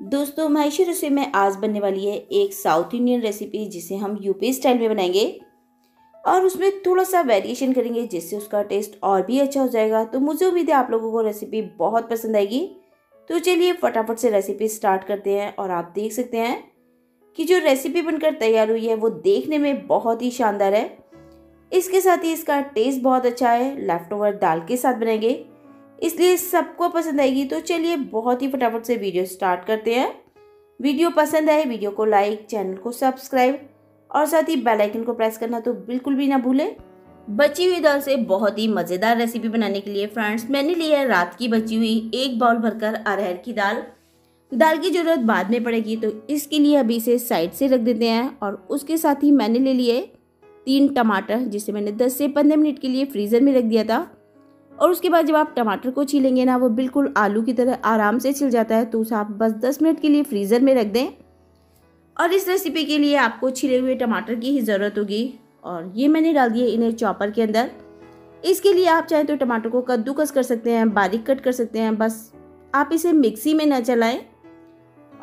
दोस्तों मायशी रसोई में आज बनने वाली है एक साउथ इंडियन रेसिपी जिसे हम यूपी स्टाइल में बनाएँगे। और उसमें थोड़ा सा वेरिएशन करेंगे जिससे उसका टेस्ट और भी अच्छा हो जाएगा। तो मुझे उम्मीद है आप लोगों को रेसिपी बहुत पसंद आएगी। तो चलिए फटाफट से रेसिपी स्टार्ट करते हैं और आप देख सकते हैं कि जो रेसिपी बनकर तैयार हुई है, वो देखने में बहुत ही शानदार है। इसके साथ ही इसका टेस्ट बहुत अच्छा है। लेफ़्ट ओवर दाल के साथ बनाएँगे। इसलिए सबको पसंद आएगी। तो चलिए बहुत ही फटाफट से वीडियो स्टार्ट करते हैं। वीडियो पसंद आए, वीडियो को लाइक, चैनल को सब्सक्राइब और साथ ही बेल आइकन को प्रेस करना तो बिल्कुल भी ना भूलें। बची हुई दाल से बहुत ही मज़ेदार रेसिपी बनाने के लिए फ्रेंड्स, मैंने लिया है रात की बची हुई एक बाउल भरकर अरहर की दाल। दाल की ज़रूरत बाद में पड़ेगी तो इसके लिए अभी इसे साइड से रख देते हैं और उसके साथ ही मैंने ले लिए तीन टमाटर, जिसे मैंने 10 से 15 मिनट के लिए फ्रीज़र में रख दिया था। और उसके बाद जब आप टमाटर को छीलेंगे ना, वो बिल्कुल आलू की तरह आराम से छिल जाता है तो उसे आप बस 10 मिनट के लिए फ्रीज़र में रख दें। और इस रेसिपी के लिए आपको छिले हुए टमाटर की ही ज़रूरत होगी। और ये मैंने डाल दिए इन्हें चॉपर के अंदर। इसके लिए आप चाहें तो टमाटर को कद्दूकस कर सकते हैं, बारीक कट कर सकते हैं, बस आप इसे मिक्सी में न चलाएँ।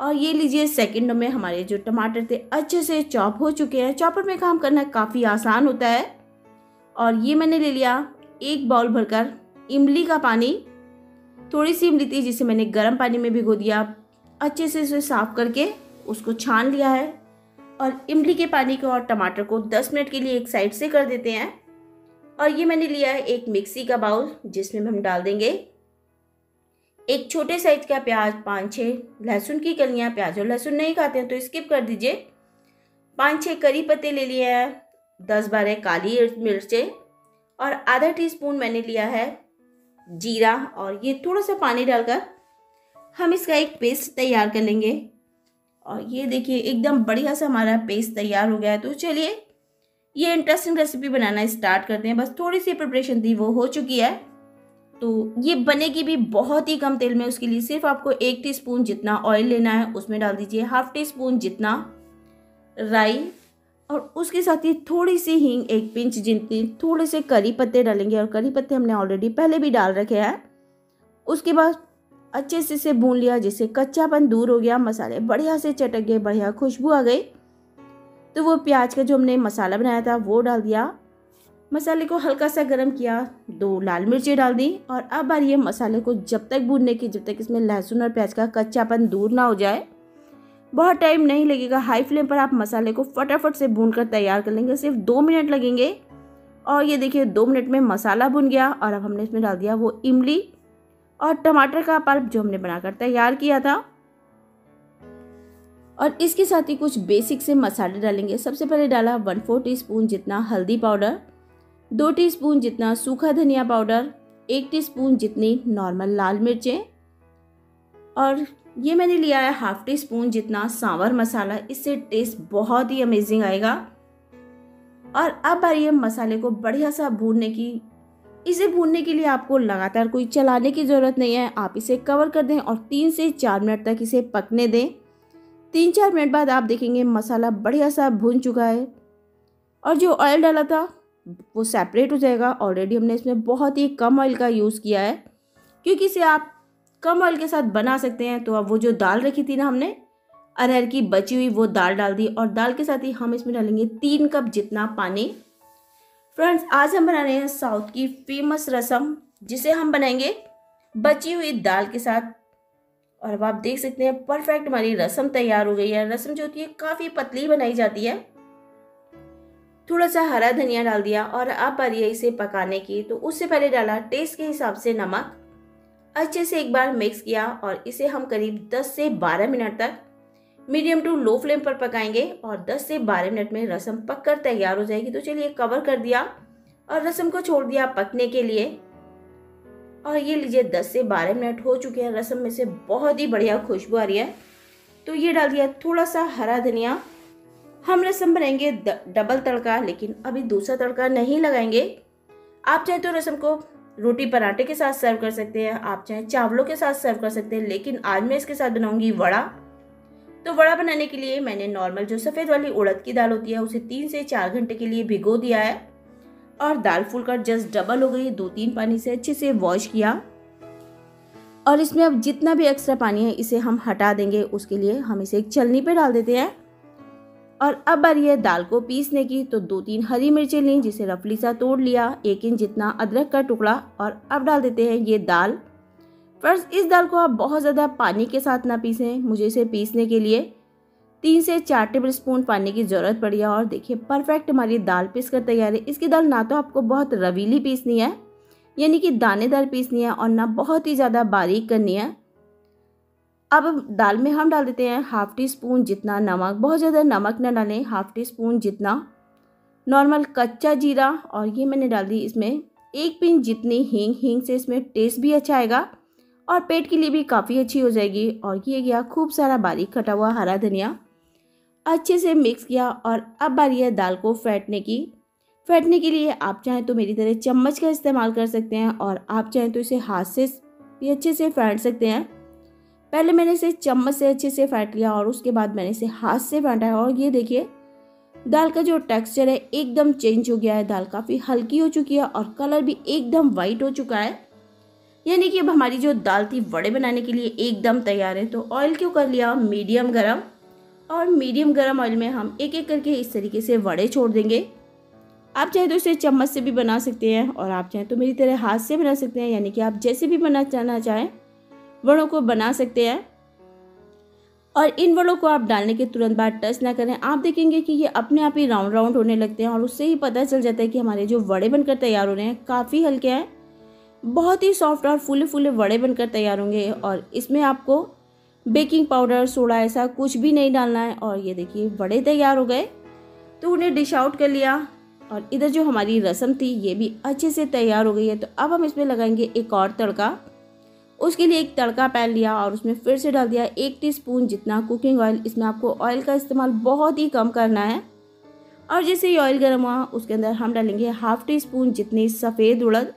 और ये लीजिए सेकंडों में हमारे जो टमाटर थे, अच्छे से चॉप हो चुके हैं। चॉपर में काम करना काफ़ी आसान होता है। और ये मैंने ले लिया एक बाउल भरकर। इमली का पानी थोड़ी सी इमली थी जिसे मैंने गर्म पानी में भिगो दिया। अच्छे से उसे साफ़ करके उसको छान लिया है। और इमली के पानी को और टमाटर को 10 मिनट के लिए एक साइड से कर देते हैं। और ये मैंने लिया है एक मिक्सी का बाउल, जिसमें हम डाल देंगे एक छोटे साइज़ का प्याज, पाँच छः लहसुन की कलियाँ, प्याज और लहसुन नहीं खाते हैं तो स्किप कर दीजिए। पाँच छः करी पत्ते ले लिए हैं, दस बारह काली मिर्चें और आधा टीस्पून मैंने लिया है जीरा और ये थोड़ा सा पानी डालकर हम इसका एक पेस्ट तैयार कर लेंगे। और ये देखिए, एकदम बढ़िया सा हमारा पेस्ट तैयार हो गया है। तो चलिए, ये इंटरेस्टिंग रेसिपी बनाना स्टार्ट करते हैं। बस थोड़ी सी प्रिपरेशन थी वो हो चुकी है। तो ये बनेगी भी बहुत ही कम तेल में, उसके लिए सिर्फ़ आपको एक टीस्पून जितना ऑयल लेना है, उसमें डाल दीजिए। हाफ़ टी स्पून जितना राई और उसके साथ ही थोड़ी सी हींग एक पिंच जितनी थोड़े से करी पत्ते डालेंगे और करी पत्ते हमने ऑलरेडी पहले भी डाल रखे हैं। उसके बाद अच्छे से इसे भून लिया, जिससे कच्चापन दूर हो गया, मसाले बढ़िया से चटक गए, बढ़िया खुशबू आ गई। तो वो प्याज का जो हमने मसाला बनाया था, वो डाल दिया। मसाले को हल्का सा गर्म किया, दो लाल मिर्ची डाल दी और अब ये मसाले को जब तक भूनने की, जब तक इसमें लहसुन और प्याज का कच्चापन दूर ना हो जाए। बहुत टाइम नहीं लगेगा। हाई फ्लेम पर आप मसाले को फटाफट से भून कर तैयार कर लेंगे। सिर्फ़ दो मिनट लगेंगे। और ये देखिए, दो मिनट में मसाला भुन गया और अब हमने इसमें डाल दिया वो इमली और टमाटर का पल्प जो हमने बनाकर तैयार किया था। और इसके साथ ही कुछ बेसिक से मसाले डालेंगे। सबसे पहले डाला वन फोर टी जितना हल्दी पाउडर दो टीस्पून जितना सूखा धनिया पाउडर एक टीस्पून जितनी नॉर्मल लाल मिर्चें और ये मैंने लिया है हाफ़ टी स्पून जितना सांवर मसाला, इससे टेस्ट बहुत ही अमेजिंग आएगा। और अब आ रही मसाले को बढ़िया सा भूनने की। इसे भूनने के लिए आपको लगातार कोई चलाने की ज़रूरत नहीं है। आप इसे कवर कर दें और तीन से चार मिनट तक इसे पकने दें। तीन चार मिनट बाद आप देखेंगे मसाला बढ़िया सा भून चुका है। और जो ऑयल डाला था, वो सेपरेट हो जाएगा। ऑलरेडी हमने इसमें बहुत ही कम ऑयल का यूज़ किया है, क्योंकि इसे आप कम ऑयल के साथ बना सकते हैं। तो अब वो जो दाल रखी थी ना हमने, अरहर की बची हुई वो दाल डाल दी और दाल के साथ ही हम इसमें डालेंगे तीन कप जितना पानी। फ्रेंड्स, आज हम बना रहे हैं साउथ की फ़ेमस रसम, जिसे हम बनाएँगे बची हुई दाल के साथ। और अब आप देख सकते हैं, परफेक्ट हमारी रसम तैयार हो गई है। रसम जो होती है, काफ़ी पतली बनाई जाती है। थोड़ा सा हरा धनिया डाल दिया और अब बारी है इसे पकाने की। तो उससे पहले डाला टेस्ट के हिसाब से नमक। अच्छे से एक बार मिक्स किया और इसे हम करीब 10 से 12 मिनट तक मीडियम टू लो फ्लेम पर पकाएँगे और 10 से 12 मिनट में रसम पककर तैयार हो जाएगी। तो चलिए कवर कर दिया और रसम को छोड़ दिया पकने के लिए। और ये लीजिए 10 से 12 मिनट हो चुके हैं। रसम में से बहुत ही बढ़िया खुशबू आ रही है। तो ये डाल दिया थोड़ा सा हरा धनिया। हम रसम बनाएँगे डबल तड़का, लेकिन अभी दूसरा तड़का नहीं लगाएँगे। आप चाहे तो रसम को रोटी पराठे के साथ सर्व कर सकते हैं। आप चाहे चावलों के साथ सर्व कर सकते हैं, लेकिन आज मैं इसके साथ बनाऊँगी वड़ा। तो वड़ा बनाने के लिए मैंने नॉर्मल जो सफ़ेद वाली उड़द की दाल होती है, उसे तीन से चार घंटे के लिए भिगो दिया है। और दाल फूल कर जस्ट डबल हो गई दो तीन पानी से अच्छे से वॉश किया। और इसमें अब जितना भी एक्स्ट्रा पानी है, इसे हम हटा देंगे। उसके लिए हम इसे एक चलनी पे डाल देते हैं। और अब बारी है दाल को पीसने की। तो दो तीन हरी मिर्चें ली, जिसे रफली सा तोड़ लिया। एक इंच जितना अदरक का टुकड़ा। और अब डाल देते हैं ये दाल। फ़र्स्ट, इस दाल को आप बहुत ज़्यादा पानी के साथ ना पीसें। मुझे इसे पीसने के लिए तीन से चार टेबल स्पून पानी की ज़रूरत पड़ी है। और देखिए, परफेक्ट हमारी दाल पीस कर तैयार है। इसकी दाल ना तो आपको बहुत रवीली पीसनी है, यानी कि दानेदार पीसनी है और ना बहुत ही ज़्यादा बारीक करनी है। अब दाल में हम डाल देते हैं हाफ़ टी स्पून जितना नमक, बहुत ज़्यादा नमक ना डालें हाफ़ टी स्पून जितना नॉर्मल कच्चा जीरा और ये मैंने डाल दी इसमें एक पिन जितनी हींग हींग से इसमें टेस्ट भी अच्छा आएगा और पेट के लिए भी काफ़ी अच्छी हो जाएगी। और ये गया खूब सारा बारीक कटा हुआ हरा धनिया, अच्छे से मिक्स किया और अब बारी है दाल को फेंटने की। फेंटने के लिए आप चाहें तो मेरी तरह चम्मच का इस्तेमाल कर सकते हैं और आप चाहें तो इसे हाथ से भी अच्छे से फेंट सकते हैं। पहले मैंने इसे चम्मच से अच्छे से फेंट लिया और उसके बाद मैंने इसे हाथ से फेंटा है। और ये देखिए, दाल का जो टेक्सचर है एकदम चेंज हो गया है। दाल काफ़ी हल्की हो चुकी है और कलर भी एकदम वाइट हो चुका है। यानी कि अब हमारी जो दाल थी वड़े बनाने के लिए एकदम तैयार है। तो ऑयल क्यों कर लिया? मीडियम गरम। और मीडियम गरम ऑयल में हम एक एक करके इस तरीके से वड़े छोड़ देंगे। आप चाहे तो इसे चम्मच से भी बना सकते हैं और आप चाहें तो मेरी तरह हाथ से बना सकते हैं। यानी कि आप जैसे भी बना, चाहना चाहें वड़ों को बना सकते हैं। और इन वड़ों को आप डालने के तुरंत बाद टच ना करें। आप देखेंगे कि ये अपने आप ही राउंड राउंड होने लगते हैं और उससे ही पता चल जाता है कि हमारे जो वड़े बनकर तैयार हो रहे हैं काफ़ी हल्के हैं। बहुत ही सॉफ्ट और फूले फूले वड़े बनकर तैयार होंगे और इसमें आपको बेकिंग पाउडर, सोडा ऐसा कुछ भी नहीं डालना है और ये देखिए वड़े तैयार हो गए। तो उन्हें डिश आउट कर लिया और इधर जो हमारी रसम थी ये भी अच्छे से तैयार हो गई है। तो अब हम इसमें लगाएँगे एक और तड़का। उसके लिए एक तड़का पैन लिया और उसमें फिर से डाल दिया एक टीस्पून जितना कुकिंग ऑयल। इसमें आपको ऑयल का इस्तेमाल बहुत ही कम करना है। और जैसे ही ऑयल गर्म हुआ, उसके अंदर हम डालेंगे हाफ़ टी स्पून जितनी सफ़ेद उड़द।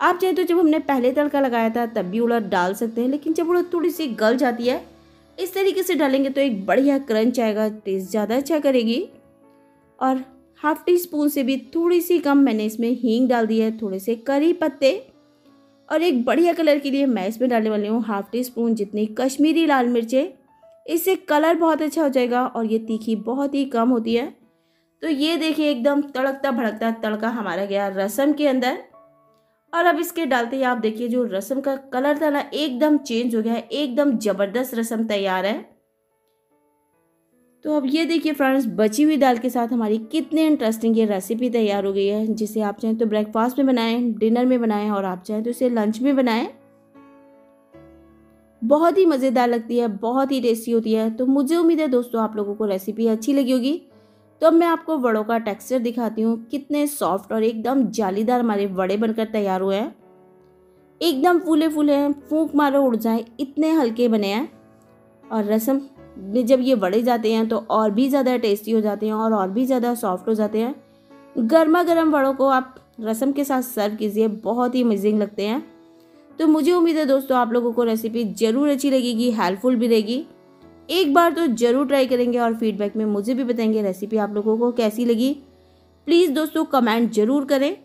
आप चाहे तो जब हमने पहले तड़का लगाया था, तब भी उड़द डाल सकते हैं, लेकिन जब उड़द थोड़ी सी गल जाती है, इस तरीके से डालेंगे तो एक बढ़िया क्रंच आएगा, टेस्ट ज़्यादा अच्छा करेगी। और हाफ़ टी स्पून से भी थोड़ी सी कम मैंने इसमें हींग डाल दी है, थोड़े से करी पत्ते। और एक बढ़िया कलर के लिए मैं इसमें डालने वाली हूँ हाफ़ टी स्पून जितनी कश्मीरी लाल मिर्चें। इससे कलर बहुत अच्छा हो जाएगा और ये तीखी बहुत ही कम होती है। तो ये देखिए एकदम तड़कता भड़कता तड़का हमारा गया रसम के अंदर। और अब इसके डालते ही आप देखिए जो रसम का कलर था ना, एकदम चेंज हो गया है, एकदम ज़बरदस्त रसम तैयार है। तो अब ये देखिए फ्रेंड्स, बची हुई दाल के साथ हमारी कितनी इंटरेस्टिंग ये रेसिपी तैयार हो गई है। जिसे आप चाहें तो ब्रेकफास्ट में बनाएँ डिनर में बनाएँ और आप चाहें तो इसे लंच में बनाएँ। बहुत ही मज़ेदार लगती है, बहुत ही टेस्टी होती है। तो मुझे उम्मीद है दोस्तों, आप लोगों को रेसिपी अच्छी लगी होगी। तो अब मैं आपको वड़ों का टेक्सचर दिखाती हूँ। कितने सॉफ्ट और एकदम जालीदार हमारे वड़े बनकर तैयार हुए हैं। एकदम फूले फूले हैं, फूंक मारो उड़ जाए, इतने हल्के बने हैं। और रसम जब ये वड़े जाते हैं तो और भी ज़्यादा टेस्टी हो जाते हैं और और भी ज़्यादा सॉफ्ट हो जाते हैं। गर्मा गर्म वड़ों को आप रसम के साथ सर्व कीजिए, बहुत ही अमेजिंग लगते हैं। तो मुझे उम्मीद है दोस्तों, आप लोगों को रेसिपी ज़रूर अच्छी लगेगी हेल्पफुल भी रहेगी। एक बार तो ज़रूर ट्राई करेंगे और फीडबैक में मुझे भी बताएँगे रेसिपी आप लोगों को कैसी लगी। प्लीज़ दोस्तों कमेंट ज़रूर करें।